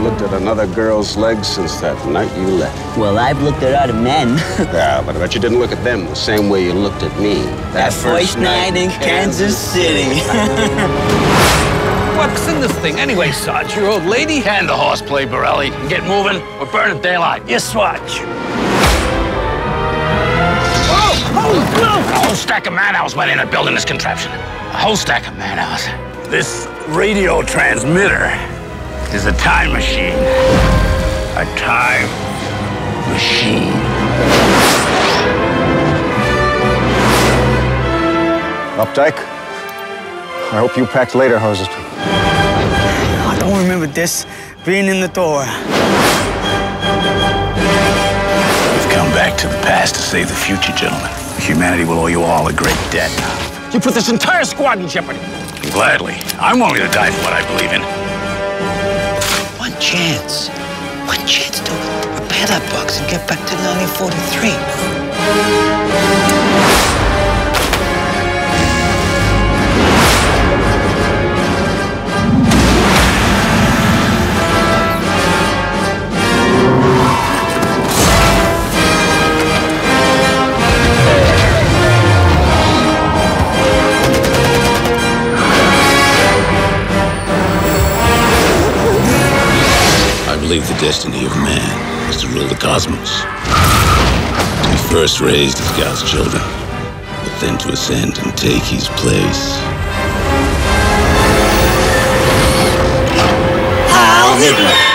haven't looked at another girl's legs since that night you left. Well, I've looked at other men. yeah, but I bet you didn't look at them the same way you looked at me. That, that first, first night, night in Kansas, Kansas City. What's in this thing anyway, Sarge? Your old lady? Hand the horseplay, Borelli. Get moving. We're burning daylight. Yes, Swatch. A whole stack of man hours went into building this contraption. A whole stack of man hours. This radio transmitter is a time machine. A time machine. Updike? I hope you packed lederhosen. I don't remember this being in the door. We've come back to the past to save the future, gentlemen. Humanity will owe you all a great debt. You put this entire squad in jeopardy. Gladly. I'm willing to die for what I believe in. Chance. One chance to repair that box and get back to 1943. Believe the destiny of man is to rule the cosmos. To be first raised as God's children, but then to ascend and take his place. Heil Hitler!